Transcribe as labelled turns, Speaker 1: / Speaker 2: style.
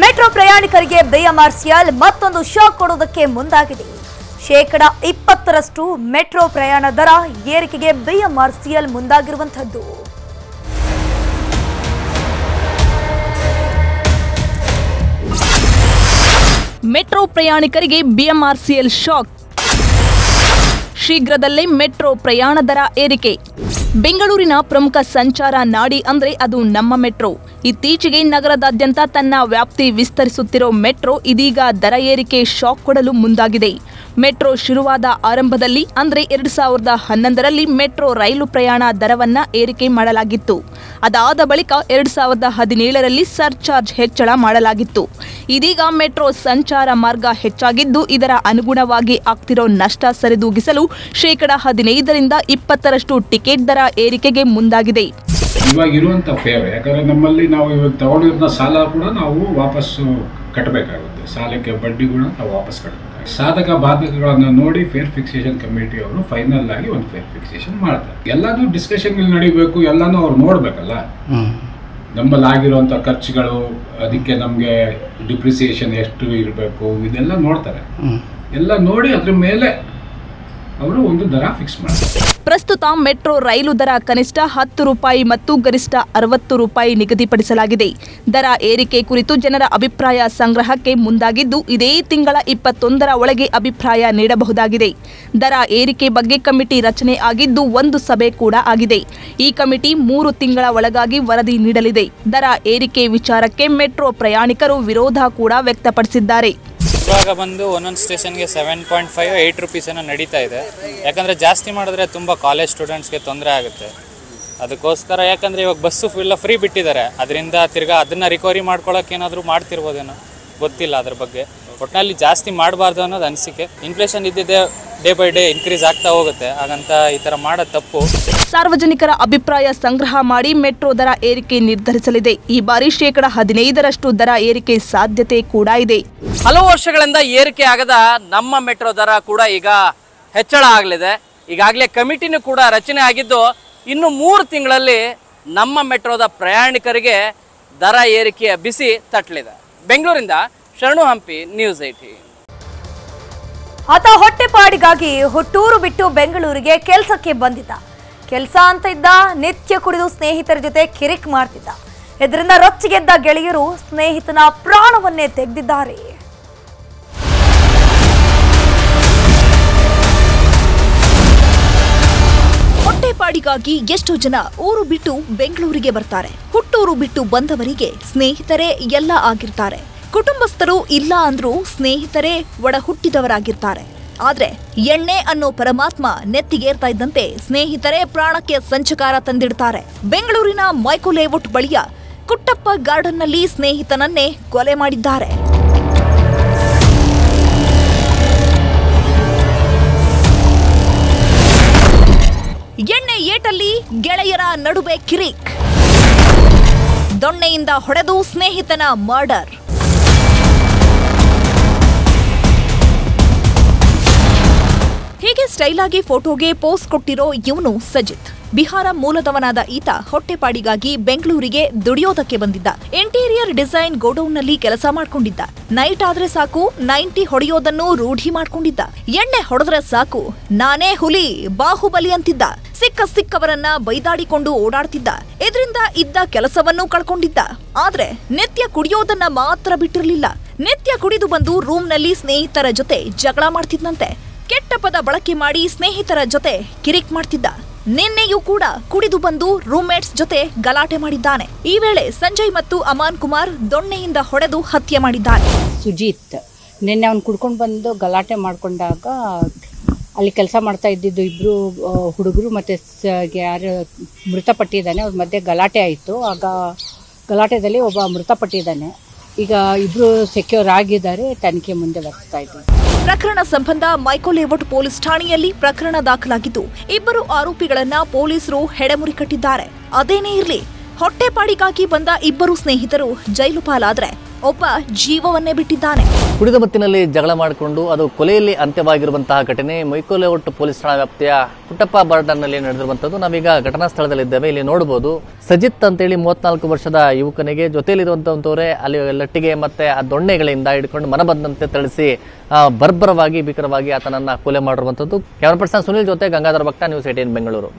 Speaker 1: Metro ಪ್ರಯಾಣಿಕರಿಗೆ BMRCL ಮತ್ತೊಂದು shock ಕೊಡೋದಕ್ಕೆ ಮುಂದಾಗಿದೆ. ಶೇಕಡ ಇಪ್ಪತ್ತರಷ್ಟು ಮೆಟ್ರೋ ಪ್ರಯಾಣ ದರ ಏರಿಕೆಗೆ ಬಿಎಂಆರ್ಸಿಎಲ್ ಮುಂದಾಗಿರುವಂಥದ್ದು.
Speaker 2: ಮೆಟ್ರೋ ಪ್ರಯಾಣಿಕರಿಗೆ ಬಿಎಂಆರ್ಸಿಎಲ್ ಶಾಕ್ ಶೀಘ್ರದಲ್ಲೇ ಮೆಟ್ರೋ ಪ್ರಯಾಣ ದರ ಏರಿಕೆ. ಬೆಂಗಳೂರಿನ ಪ್ರಮುಖ ಸಂಚಾರ ನಾಡಿ ಅಂದ್ರೆ ಅದು ನಮ್ಮ ಮೆಟ್ರೋ. ಇತ್ತೀಚೆಗೆ ನಗರದಾದ್ಯಂತ ತನ್ನ ವ್ಯಾಪ್ತಿ ವಿಸ್ತರಿಸುತ್ತಿರೋ ಮೆಟ್ರೋ ಇದೀಗ ದರ ಏರಿಕೆ ಶಾಕ್ ಕೊಡಲು ಮುಂದಾಗಿದೆ. ಮೆಟ್ರೋ ಶುರುವಾದ ಆರಂಭದಲ್ಲಿ ಅಂದ್ರೆ ಎರಡು ಸಾವಿರದ ಹನ್ನೊಂದರಲ್ಲಿ ಮೆಟ್ರೋ ರೈಲು ಪ್ರಯಾಣ ದರವನ್ನ ಏರಿಕೆ ಮಾಡಲಾಗಿತ್ತು. ಅದಾದ ಬಳಿಕ ಎರಡು ಸಾವಿರದ ಹದಿನೇಳರಲ್ಲಿ ಸರ್ಚಾರ್ಜ್ ಹೆಚ್ಚಳ ಮಾಡಲಾಗಿತ್ತು. ಇದೀಗ ಮೆಟ್ರೋ ಸಂಚಾರ ಮಾರ್ಗ ಹೆಚ್ಚಾಗಿದ್ದು, ಇದರ ಅನುಗುಣವಾಗಿ ಆಗ್ತಿರೋ ನಷ್ಟ ಸರಿದೂಗಿಸಲು ಶೇಕಡ ಹದಿನೈದರಿಂದ ಇಪ್ಪತ್ತರಷ್ಟು ಟಿಕೆಟ್ ದರ ಏರಿಕೆಗೆ ಮುಂದಾಗಿದೆ.
Speaker 3: ಇವಾಗ ಇರುವಂಥ ಫೇವೆ ಯಾಕಂದರೆ ನಮ್ಮಲ್ಲಿ ನಾವು ಇವಾಗ ತಗೊಂಡಿರೋ ಸಾಲ ಕೂಡ ನಾವು ವಾಪಸ್ಸು ಕಟ್ಟಬೇಕಾಗುತ್ತೆ. ಸಾಲಕ್ಕೆ ಬಡ್ಡಿ ಕೂಡ ನಾವು ವಾಪಸ್ ಕಟ್ಟಬೇಕಾಗುತ್ತೆ ಸಾಧಕ ಬಾಧಕಗಳನ್ನು ನೋಡಿ ಫೇರ್ ಫಿಕ್ಸೇಷನ್ ಕಮಿಟಿ ಅವರು ಫೈನಲ್ ಆಗಿ ಒಂದು ಫೇರ್ ಫಿಕ್ಸೇಷನ್ ಮಾಡ್ತಾರೆ. ಎಲ್ಲಾನು ಡಿಸ್ಕಷನ್ ನಡಿಬೇಕು ಎಲ್ಲಾನು ಅವ್ರು ನೋಡ್ಬೇಕಲ್ಲ? ನಮ್ಮಲ್ಲಿ ಆಗಿರುವಂಥ ಖರ್ಚುಗಳು ಅದಕ್ಕೆ ನಮಗೆ ಡಿಪ್ರಿಸಿಯೇಷನ್ ಎಷ್ಟು ಇರಬೇಕು ಇದೆಲ್ಲ ನೋಡ್ತಾರೆ. ಎಲ್ಲ ನೋಡಿ ಅದ್ರ ಮೇಲೆ
Speaker 2: ಪ್ರಸ್ತುತ ಮೆಟ್ರೋ ರೈಲು ದರ ಕನಿಷ್ಠ ಹತ್ತು ರೂಪಾಯಿ ಮತ್ತು ಗರಿಷ್ಠ ಅರವತ್ತು ರೂಪಾಯಿ ನಿಗದಿಪಡಿಸಲಾಗಿದೆ. ದರ ಏರಿಕೆ ಕುರಿತು ಜನರ ಅಭಿಪ್ರಾಯ ಸಂಗ್ರಹಕ್ಕೆ ಮುಂದಾಗಿದ್ದು, ಇದೇ ತಿಂಗಳ ಇಪ್ಪತ್ತೊಂದರ ಒಳಗೆ ಅಭಿಪ್ರಾಯ ನೀಡಬಹುದಾಗಿದೆ. ದರ ಏರಿಕೆ ಬಗ್ಗೆ ಕಮಿಟಿ ರಚನೆ ಆಗಿದ್ದು, ಒಂದು ಸಭೆ ಕೂಡ ಆಗಿದೆ. ಈ ಕಮಿಟಿ ಮೂರು ತಿಂಗಳ ಒಳಗಾಗಿ ವರದಿ ನೀಡಲಿದೆ. ದರ ಏರಿಕೆ ವಿಚಾರಕ್ಕೆ ಮೆಟ್ರೋ ಪ್ರಯಾಣಿಕರು ವಿರೋಧ ಕೂಡ ವ್ಯಕ್ತಪಡಿಸಿದ್ದಾರೆ.
Speaker 4: ಇವಾಗ ಬಂದು ಒಂದೊಂದು ಸ್ಟೇಷನ್ಗೆ seven point five eight rupees ಏನೋ ನಡೀತಾ ಇದೆ. ಯಾಕಂದರೆ ಜಾಸ್ತಿ ಮಾಡಿದ್ರೆ ತುಂಬ ಕಾಲೇಜ್ ಸ್ಟೂಡೆಂಟ್ಸ್ಗೆ ತೊಂದರೆ ಆಗುತ್ತೆ. ಅದಕ್ಕೋಸ್ಕರ ಯಾಕಂದರೆ ಇವಾಗ ಬಸ್ಸು ಫುಲ್ಲ ಫ್ರೀ ಬಿಟ್ಟಿದ್ದಾರೆ. ಅದರಿಂದ ತಿರ್ಗಾ ಅದನ್ನು ರಿಕವರಿ ಮಾಡ್ಕೊಳ್ಳೋಕೆ ಏನಾದರೂ ಮಾಡ್ತಿರ್ಬೋದೇನೋ. ಗೊತ್ತಿಲ್ಲ ಅದ್ರ ಬಗ್ಗೆ. ಒಟ್ಟಿನಲ್ಲಿ ಜಾಸ್ತಿ ಮಾಡಬಾರ್ದು ಅನ್ನೋದು ಅನಿಸಿಕೆ. ಇನ್ಫ್ಲೇಷನ್ ಇದ್ದಿದ್ದೆ ಡೇ ಬೈ ಡೇ ಇನ್ಕ್ರೀಸ್ ಆಗ್ತಾ ಹೋಗುತ್ತೆ. ಹಾಗಂತ ಈ ಥರ ಮಾಡೋ ತಪ್ಪು.
Speaker 2: ಸಾರ್ವಜನಿಕರ ಅಭಿಪ್ರಾಯ ಸಂಗ್ರಹ ಮಾಡಿ ಮೆಟ್ರೋ ದರ ಏರಿಕೆ ನಿರ್ಧರಿಸಲಿದೆ. ಈ ಬಾರಿ ಶೇಕಡ ಹದಿನೈದರಷ್ಟು ದರ ಏರಿಕೆ ಸಾಧ್ಯತೆ ಕೂಡ ಇದೆ.
Speaker 5: ಹಲವು ವರ್ಷಗಳಿಂದ ಏರಿಕೆ ಆಗದ ನಮ್ಮ ಮೆಟ್ರೋ ದರ ಕೂಡ ಈಗ ಹೆಚ್ಚಳ ಆಗಲಿದೆ. ಈಗಾಗಲೇ ಕಮಿಟಿನೂ ಕೂಡ ರಚನೆ ಆಗಿದ್ದು ಇನ್ನು ಮೂರು ತಿಂಗಳಲ್ಲಿ ನಮ್ಮ ಮೆಟ್ರೋದ ಪ್ರಯಾಣಿಕರಿಗೆ ದರ ಏರಿಕೆಯ ಬಿಸಿ ತಟ್ಟಲಿದೆ. ಬೆಂಗಳೂರಿಂದ ಶರಣು ಹಂಪಿ ನ್ಯೂಸ್ ಏಟಿ
Speaker 1: ಆತ ಹೊಟ್ಟೆಪಾಡಿಗಾಗಿ ಹುಟ್ಟೂರು ಬಿಟ್ಟು ಬೆಂಗಳೂರಿಗೆ ಕೆಲಸಕ್ಕೆ ಬಂದಿದ್ದ. ಕೆಲಸ ಅಂತ ಇದ್ದ ನಿತ್ಯ ಕುಡಿದು ಸ್ನೇಹಿತರ ಜೊತೆ ಕಿರಿಕ್ ಮಾಡ್ತಿದ್ದ. ಇದರಿಂದ ರೊಚ್ಚಿಗೆದ್ದ ಗೆಳೆಯರು ಸ್ನೇಹಿತನ ಪ್ರಾಣವನ್ನೇ ತೆಗೆದಿದ್ದಾರೆ.
Speaker 6: ಹೊಟ್ಟೆಪಾಡಿಗಾಗಿ ಎಷ್ಟೋ ಜನ ಊರು ಬಿಟ್ಟು ಬೆಂಗಳೂರಿಗೆ ಬರ್ತಾರೆ. ಹುಟ್ಟೂರು ಬಿಟ್ಟು ಬಂದವರಿಗೆ ಸ್ನೇಹಿತರೇ ಎಲ್ಲ ಆಗಿರ್ತಾರೆ. ಕುಟುಂಬಸ್ಥರು ಇಲ್ಲ ಅಂದ್ರೂ ಸ್ನೇಹಿತರೇ ಒಡ ಹುಟ್ಟಿದವರಾಗಿರ್ತಾರೆ ಆದ್ರೆ ಎಣ್ಣೆ ಅನ್ನೋ ಪರಮಾತ್ಮ ನೆತ್ತಿಗೇರ್ತಾ ಇದ್ದಂತೆ ಸ್ನೇಹಿತರೇ ಪ್ರಾಣಕ್ಕೆ ಸಂಚಕಾರ ತಂದಿಡ್ತಾರೆ. ಬೆಂಗಳೂರಿನ ಮೈಕೋ ಲೇಔಟ್ ಬಳಿಯ ಕುಟ್ಟಪ್ಪ ಗಾರ್ಡನ್ನಲ್ಲಿ ಸ್ನೇಹಿತನನ್ನೇ ಕೊಲೆ ಮಾಡಿದ್ದಾರೆ. ಏಟಲ್ಲಿ ಗೆಳೆಯರ ನಡುವೆ ಕಿರಿಕ್. ದೊಣ್ಣೆಯಿಂದ ಹೊಡೆದು ಸ್ನೇಹಿತನ ಮರ್ಡರ್ ಹೀಗೆ ಸ್ಟೈಲ್ ಆಗಿ ಫೋಟೋಗೆ ಪೋಸ್ ಕೊಟ್ಟಿರೋ ಇವನು ಸಜಿತ್. ಬಿಹಾರ ಮೂಲದವನಾದ ಈತ ಹೊಟ್ಟೆಪಾಡಿಗಾಗಿ ಬೆಂಗಳೂರಿಗೆ ದುಡಿಯೋದಕ್ಕೆ ಬಂದಿದ್ದ. ಇಂಟೀರಿಯರ್ ಡಿಸೈನ್ ಗೋಡೌನ್ನಲ್ಲಿ ಕೆಲಸ ಮಾಡ್ಕೊಂಡಿದ್ದ. ನೈಟ್ ಆದ್ರೆ ಸಾಕು ನೈಂಟಿ ಹೊಡೆಯೋದನ್ನು ರೂಢಿ ಮಾಡ್ಕೊಂಡಿದ್ದ. ಎಣ್ಣೆ ಹೊಡೆದ್ರೆ ಸಾಕು, ನಾನೇ ಹುಲಿ, ಬಾಹುಬಲಿ ಅಂತಿದ್ದ. ಸಿಕ್ಕ ಸಿಕ್ಕವರನ್ನ ಬೈದಾಡಿಕೊಂಡು ಓಡಾಡ್ತಿದ್ದ. ಇದರಿಂದ ಇದ್ದ ಕೆಲಸವನ್ನೂ ಕಳ್ಕೊಂಡಿದ್ದ. ಆದ್ರೆ ನಿತ್ಯ ಕುಡಿಯೋದನ್ನ ಮಾತ್ರ ಬಿಟ್ಟಿರ್ಲಿಲ್ಲ. ನಿತ್ಯ ಕುಡಿದು ಬಂದು ರೂಮ್ನಲ್ಲಿ ಸ್ನೇಹಿತರ ಜೊತೆ ಜಗಳ ಮಾಡ್ತಿದ್ನಂತೆ. ಕೆಟ್ಟ ಪದ ಬಳಕೆ ಮಾಡಿ ಸ್ನೇಹಿತರ ಜೊತೆ ಕಿರಿಕ್ ಮಾಡ್ತಿದ್ದ. ನಿನ್ನೆಯೂ ಕೂಡ ಕುಡಿದು ಬಂದು ರೂಮ್ಮೇಟ್ಸ್ ಜೊತೆ ಗಲಾಟೆ ಮಾಡಿದ್ದಾನೆ. ಈ ವೇಳೆ ಸಂಜಯ್ ಮತ್ತು ಅಮಾನ್ ಕುಮಾರ್ ದೊಣ್ಣೆಯಿಂದ ಹೊಡೆದು ಹತ್ಯೆ ಮಾಡಿದ್ದಾನೆ.
Speaker 7: ಸುಜೀತ್, ನಿನ್ನೆ ಅವ್ನು ಕುಡ್ಕೊಂಡು ಬಂದು ಗಲಾಟೆ ಮಾಡಿಕೊಂಡಾಗ ಅಲ್ಲಿ ಕೆಲಸ ಮಾಡ್ತಾ ಇದ್ದಿದ್ದು ಇಬ್ಬರು ಹುಡುಗರು ಮತ್ತು ಯಾರು ಮೃತಪಟ್ಟಿದ್ದಾನೆ. ಅವ್ರ ಮಧ್ಯೆ ಗಲಾಟೆ ಆಯಿತು. ಆಗ ಗಲಾಟೆದಲ್ಲಿ ಒಬ್ಬ ಮೃತಪಟ್ಟಿದ್ದಾನೆ. ಈಗ ಇಬ್ರು ಸೆಕ್ಯೂರ್ ಆಗಿದ್ದಾರೆ, ತನಿಖೆ ಮುಂದೆ ಬರ್ತಾ ಇದೆ.
Speaker 6: ಪ್ರಕರಣ ಸಂಬಂಧ ಮೈಕೋ ಲೇಔಟ್ ಪೊಲೀಸ್ ಠಾಣೆಯಲ್ಲಿ ಪ್ರಕರಣ ದಾಖಲಾಗಿದ್ದು, ಇಬ್ಬರು ಆರೋಪಿಗಳನ್ನ ಪೊಲೀಸರು ಹೆಡೆಮುರಿ ಕಟ್ಟಿದ್ದಾರೆ. ಅದೇನೇ ಇರಲಿ, ಹೊಟ್ಟೆಪಾಡಿಗಾಗಿ ಬಂದ ಇಬ್ಬರು ಸ್ನೇಹಿತರು ಜೈಲು ಪಾಲಾದ್ರೆ ಒಬ್ಬ ಜೀವವನ್ನೇ ಬಿಟ್ಟಿದ್ದಾನೆ.
Speaker 8: ಕುಡಿದ ಮತ್ತಿನಲ್ಲಿ ಜಗಳ ಮಾಡಿಕೊಂಡು ಅದು ಕೊಲೆಯಲ್ಲಿ ಅಂತ್ಯವಾಗಿರುವಂತಹ ಘಟನೆ ಮೈಕೋಲೆ ಒಟ್ಟು ಪೊಲೀಸ್ ಠಾಣಾ ವ್ಯಾಪ್ತಿಯ ಪುಟ್ಟಪ್ಪ ಬಾರ್ಡರ್ನಲ್ಲಿ ನಡೆದಿರುವಂತದ್ದು ನಾವೀಗ ಘಟನಾ ಸ್ಥಳದಲ್ಲಿದ್ದೇವೆ. ಇಲ್ಲಿ ನೋಡಬಹುದು. ಸಜಿತ್ ಅಂತೇಳಿ ಮೂವತ್ನಾಲ್ಕು ವರ್ಷದ ಯುವಕನಿಗೆ ಜೊತೆಯಲ್ಲಿರುವಂಥವರೇ ಅಲ್ಲಿ ಲಟ್ಟಿಗೆ ಮತ್ತೆ ಆ ದೊಣ್ಣೆಗಳಿಂದ ಹಿಡ್ಕೊಂಡು ಮನ ಬಂದಂತೆ ಥಳಿಸಿ ಬರ್ಬರವಾಗಿ, ಭೀಕರವಾಗಿ ಆತನನ್ನ ಕೊಲೆ ಮಾಡಿರುವಂಥದ್ದು. ಕ್ಯಾಮರಾ ಪರ್ಸನ್ ಸುನಿಲ್ ಜೊತೆ ಗಂಗಾಧರ ಭಕ್ತ, ನ್ಯೂಸ್ ಏಟೀನ್ ಬೆಂಗಳೂರು.